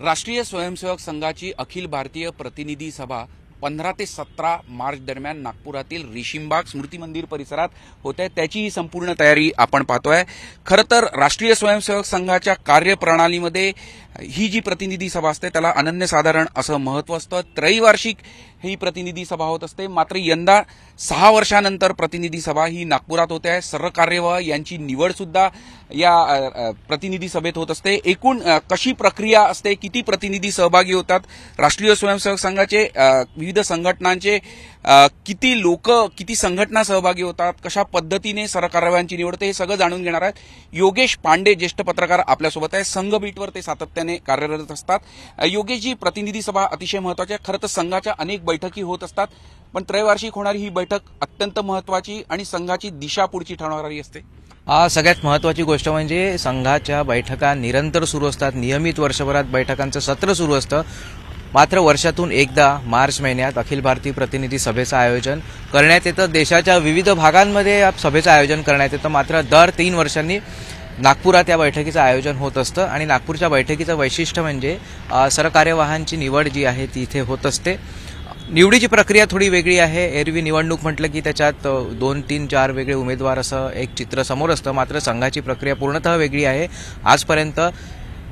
राष्ट्रीय स्वयंसेवक संघाची अखिल भारतीय प्रतिनिधी सभा पंधरा ते सतरा मार्च दरम्यान नागपुरातील रेशीमबाग स्मृती मंदिर परिसरात होत आहे. त्याची ही संपूर्ण तयारी आपण पाहतोय. खरं तर राष्ट्रीय स्वयंसेवक संघाच्या कार्यप्रणालीमध्ये ही जी प्रतिनिधी सभा असते त्याला अनन्यसाधारण असं महत्त्व असतं. त्रैवार्षिक ही प्रतिनिधी सभा होत असते. मात्र यंदा सहा वर्षानंतर प्रतिनिधी सभा ही नागपुरात होते. आहे सरकार्यवाह यांची निवड सुद्धा या प्रतिनिधी सभेत होत असते. एकूण कशी प्रक्रिया असते किती प्रतिनिधी सहभागी होतात राष्ट्रीय स्वयंसेवक संघाचे विविध संघटनांचे किती लोक किती संघटना सहभागी होतात कशा पद्धतीने सरकार्यवाहांची निवडते हे सगळं जाणून घेणार आहेत. योगेश पांडे ज्येष्ठ पत्रकार आपल्यासोबत आहे संघ बीटवर ते सातत्याने कार्यरत असतात. योगेशजी प्रतिनिधी सभा अतिशय महत्वाची आहे. खरं तर संघाच्या अनेक बैठकी होत असतात. पण त्रैवार्षिक होणारी ही बैठक अत्यंत महत्वाची आणि संघाची दिशा पुढची ठरणारी असते. सगळ्यात महत्वाची गोष्ट म्हणजे संघाच्या बैठका निरंतर सुरू असतात. नियमित वर्षभरात बैठकांचं सत्र सुरू असतं. मात्र वर्षातून एकदा मार्च महिन्यात अखिल भारतीय प्रतिनिधी सभेचं आयोजन करण्यात येतं. देशाच्या विविध भागांमध्ये या सभेचं आयोजन करण्यात येतं. मात्र दर तीन वर्षांनी नागपुरात या बैठकीचं आयोजन होत असतं आणि नागपूरच्या बैठकीचं वैशिष्ट्य म्हणजे सरकार्यवाहांची निवड जी आहे ती इथे होत असते. निवडीची प्रक्रिया थोडी वेगळी आहे. एरवी निवडणूक म्हटलं की त्याच्यात दोन तीन चार वेगळे उमेदवार असं एक चित्र समोर असतं. मात्र संघाची प्रक्रिया पूर्णतः वेगळी आहे. आजपर्यंत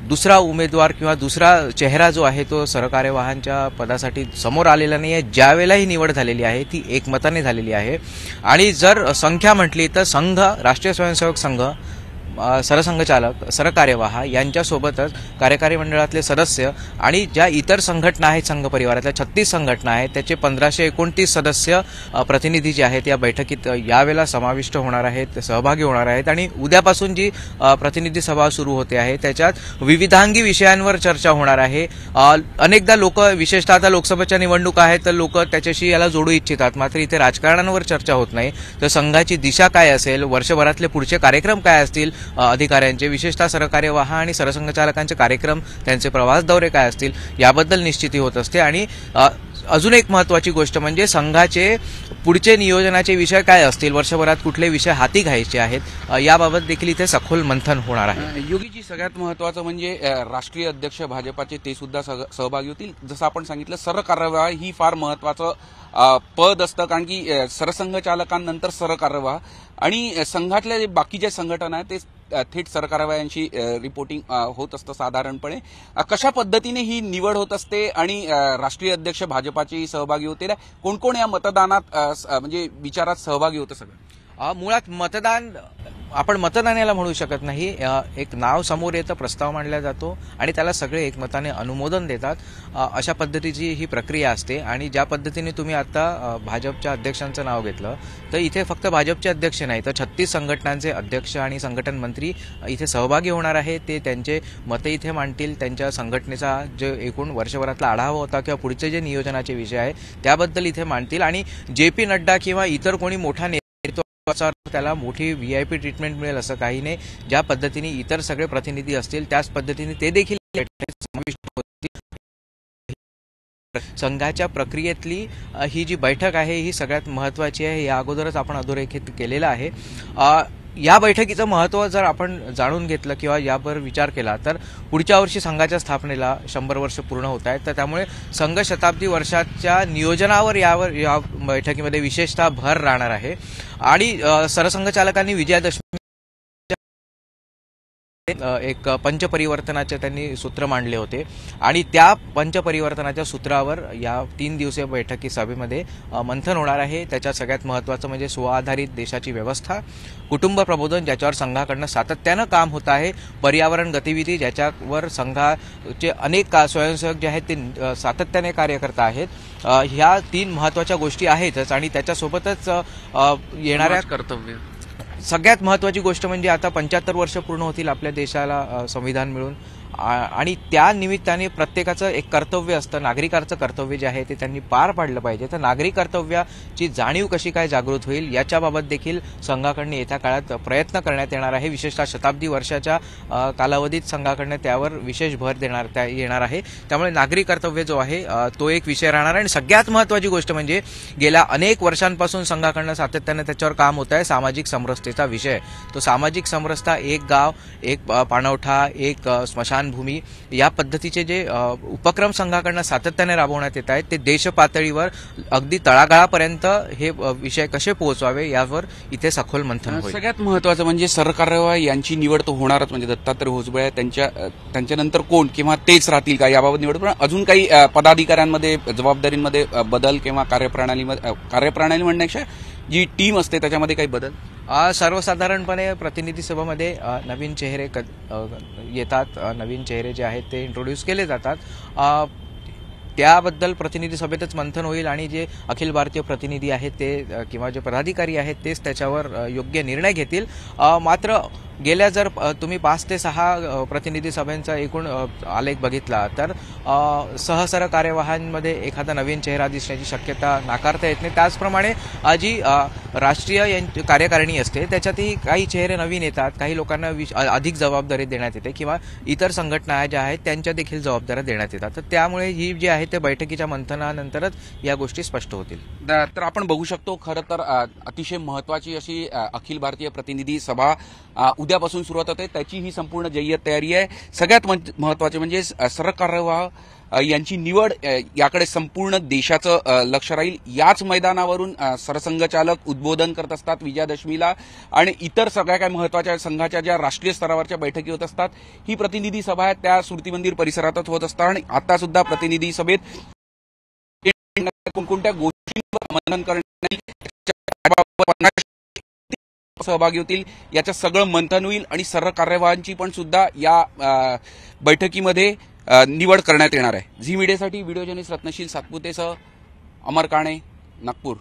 दुसरा उमेदवार किंवा दुसरा चेहरा जो आहे तो सरकार्यवाहांच्या पदासाठी समोर आलेला नाही आहे ज्यावेळेला ही निवड झालेली आहे ती एकमताने झालेली आहे. आणि जर संख्या म्हटली तर संघ राष्ट्रीय स्वयंसेवक संघ सरसंघचालक सरकार्यवाह यांच्यासोबतच कार्यकारी मंडळातले सदस्य आणि ज्या इतर संघटना आहेत संघ परिवारातल्या छत्तीस संघटना आहेत त्याचे पंधराशे एकोणतीस सदस्य प्रतिनिधी जे आहेत या बैठकीत यावेळेला समाविष्ट होणार आहेत सहभागी होणार आहेत आणि उद्यापासून जी प्रतिनिधी सभा सुरू होते आहे त्याच्यात विविधांगी विषयांवर चर्चा होणार आहे. अनेकदा लोक विशेषतः आता लोकसभेच्या निवडणुका आहेत तर लोक त्याच्याशी याला जोडू इच्छितात मात्र इथे राजकारणांवर चर्चा होत नाही. तर संघाची दिशा काय असेल वर्षभरातले पुढचे कार्यक्रम काय असतील अधिकाऱ्यांचे. विशेषतः सरकार्यवाह आणि सरसंघचालकांचे कार्यक्रम त्यांचे प्रवास दौरे काय असतील याबद्दल निश्चिती होत असते. आणि अजून एक महत्वाची गोष्ट म्हणजे संघाचे पुढचे नियोजनाचे विषय काय असतील वर्षभरात कुठले विषय हाती घ्यायचे आहेत याबाबत देखील इथे सखोल मंथन होणार आहे. योगीजी सगळ्यात महत्वाचं म्हणजे राष्ट्रीय अध्यक्ष भाजपाचे ते सुद्धा सहभागी होतील. जसं आपण सांगितलं सरकार्यवाह ही फार महत्वाचं पद असतं कारण की सरसंघचालकांनंतर सरकारवा आणि संघातल्या जे बाकीच्या संघटना आहेत ते थेट सरकारवायांशी रिपोर्टिंग होत असतं साधारणपणे. कशा पद्धतीने ही निवड होत असते आणि राष्ट्रीय अध्यक्ष भाजपाचे सहभागी होते कोण कोण या मतदानात म्हणजे विचारात सहभागी होतं सगळं? मुळात मतदान आपण मतदान याला म्हणू शकत नाही. एक नाव समोर येतं प्रस्ताव मांडला जातो आणि त्याला सगळे एकमताने अनुमोदन देतात. अशा पद्धतीची ही प्रक्रिया असते आणि ज्या पद्धतीने तुम्ही आता भाजपच्या अध्यक्षांचं नाव घेतलं तर इथे फक्त भाजपचे अध्यक्ष नाही तर छत्तीस संघटनांचे अध्यक्ष आणि संघटन मंत्री इथे सहभागी होणार आहे ते त्यांचे मते इथे मांडतील. त्यांच्या संघटनेचा जे एकूण वर्षभरातला आढावा होता किंवा पुढचे जे नियोजनाचे विषय आहे त्याबद्दल इथे मांडतील. आणि जे पी नड्डा किंवा इतर कोणी मोठा त्याला मोठी व्ही आय पी ट्रीटमेंट मिळेल असं काही नाही. ज्या पद्धतीने इतर सगळे प्रतिनिधी असतील त्याच पद्धतीने ते देखील संघाच्या प्रक्रियेतली ही जी बैठक आहे ही सगळ्यात महत्वाची आहे. या अगोदरच आपण अधोरेखित केलेलं आहे. या बैठकीचं महत्त्व जर आपण जाणून घेतलं किंवा यावर विचार केला तर पुढच्या वर्षी संघाच्या स्थापनेला शंभर वर्ष पूर्ण होत आहेत. तर त्यामुळे संघ शताब्दी वर्षाच्या नियोजनावर यावर या बैठकीमध्ये विशेषतः भर राहणार आहे. आणि सरसंघचालकांनी विजयादशमी एक पंचपरिवर्तनाचे त्यांनी सूत्र मांडले होते. आणि त्या पंचपरिवर्तनाच्या सूत्रावर या तीन दिवसीय बैठकी सभेमध्ये मंथन होणार आहे. त्याच्यात सगळ्यात महत्त्वाचं म्हणजे स्वआधारित देशाची व्यवस्था कुटुंब प्रबोधन ज्याच्यावर संघाकडनं सातत्यानं काम होत आहे पर्यावरण गतिविधी ज्याच्यावर संघाचे अनेक का स्वयंसेवक जे आहेत ते सातत्याने कार्य करत आहेत. ह्या तीन महत्त्वाच्या गोष्टी आहेतच. आणि त्याच्यासोबतच येणाऱ्या कर्तव्य. सगळ्यात महत्त्वाची गोष्ट म्हणजे आता पंच्याहत्तर वर्ष पूर्ण होतील आपल्या देशाला संविधान मिळून. आणि त्या निमित्ताने प्रत्येकाचं एक कर्तव्य असतं नागरिकाचं कर्तव्य जे आहे ते त्यांनी पार पाडलं पाहिजे. तर नागरी कर्तव्याची जाणीव कशी काय जागृत होईल याच्याबाबत देखील संघाकडनं येत्या काळात प्रयत्न करण्यात येणार आहे. विशेषतः शताब्दी वर्षाच्या कालावधीत संघाकडनं त्यावर विशेष भर देणार त्या येणार आहे. त्यामुळे नागरी कर्तव्य जो आहे तो एक विषय राहणार आहे. आणि सगळ्यात महत्त्वाची गोष्ट म्हणजे गेल्या अनेक वर्षांपासून संघाकडनं सातत्यानं त्याच्यावर काम होत आहे सामाजिक समरसतेचा विषय. तो सामाजिक समरसता एक गाव एक पाणवठा एक स्मशान स्मशानभूमी या पद्धतीचे जे उपक्रम संघाकडनं सातत्याने राबवण्यात येत आहेत ते देश पातळीवर अगदी तळागाळापर्यंत हे विषय कसे पोहोचवावे यावर इथे सखोल मंथन होईल. सगळ्यात महत्वाचं म्हणजे सरकार यांची निवड तर होणारच म्हणजे दत्तात्रय भोसबळे त्यांच्या त्यांच्यानंतर कोण किंवा तेच राहतील का याबाबत निवड पण अजून काही पदाधिकाऱ्यांमध्ये जबाबदारींमध्ये बदल किंवा कार्यप्रणालीमध्ये कार्यप्रणाली म्हणण्यापेक्षा जी टीम असते त्याच्यामध्ये काही बदल? सर्वसाधारणपणे प्रतिनिधी सभेमध्ये नवीन चेहरे क- येतात. नवीन चेहरे जे आहेत ते इंट्रोड्यूस केले जातात. त्याबद्दल प्रतिनिधी सभेतच मंथन होईल आणि जे अखिल भारतीय प्रतिनिधी आहेत ते किंवा जे पदाधिकारी आहेत तेच त्याच्यावर योग्य निर्णय घेतील. मात्र गेल्या जर तुम्ही पाच ते सहा प्रतिनिधी सभेंचा एकूण आलेख बघितला तर सहसर कार्यवाहांमध्ये एखादा नवीन चेहरा दिसण्याची शक्यता नाकारता येत नाही. त्याचप्रमाणे जी राष्ट्रीय कार्यकारिणी असते त्याच्यातही काही चेहरे नवीन येतात काही लोकांना अधिक जबाबदारी देण्यात येते किंवा इतर संघटना ज्या आहेत त्यांच्या देखील जबाबदाऱ्या देण्यात येतात. तर त्यामुळे ही जी आहे ते बैठकीच्या मंथनानंतरच या गोष्टी स्पष्ट होतील. तर आपण बघू शकतो खरं तर अतिशय महत्वाची अशी अखिल भारतीय प्रतिनिधी सभा उद्यापासून सुरुवात होते. त्याची ही संपूर्ण जय्यत तयारी आहे. सगळ्यात महत्त्वाचे म्हणजे सरकारवाह यांची निवड याकडे संपूर्ण देशाचं लक्ष राहील. याच मैदानावरून सरसंघचालक उद्बोधन करत असतात विजयादशमीला आणि इतर सगळ्या काही महत्त्वाच्या संघाच्या ज्या राष्ट्रीय स्तरावरच्या बैठकी होत असतात ही प्रतिनिधी सभा आहे. त्या स्मृती मंदिर परिसरातच होत असतात आणि आता सुद्धा प्रतिनिधी सभेत कोणकोणत्या गोष्टींवर मनन करण्यात सहभागी होतील. याचं सगळं मंथन होईल आणि सर्व कार्यवाहांची पण सुद्धा या बैठकीमध्ये निवड करण्यात येणार आहे. झी मीडियासाठी व्हिडिओ जर्नलिस्ट रत्नशील सातपुतेसह अमर काणे नागपूर.